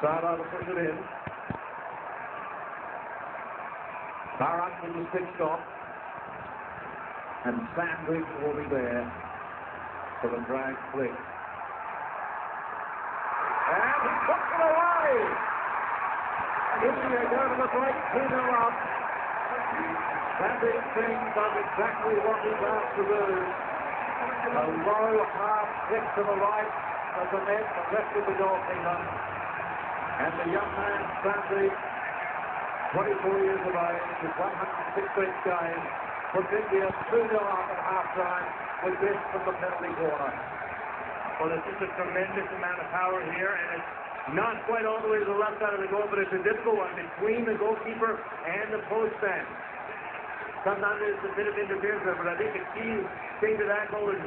Sara to push it in. Barak be pitched off. And Sandeep will be there for the drag flick. And he puts it away! India go to the break, 2 0 up. Sandeep Singh does exactly what he's asked to do. A low half kick to the right of the net, rest of the goalkeeper. And the young man, Sandeep, 24 years of age, with 116 games, puts India 2 0 up at half time with this from the penalty corner. Well, there's just a tremendous amount of power here, and it's not quite all the way to the left side of the goal, but it's a difficult one between the goalkeeper and the postman. Sometimes there's a bit of interference but I think the key thing to that goal is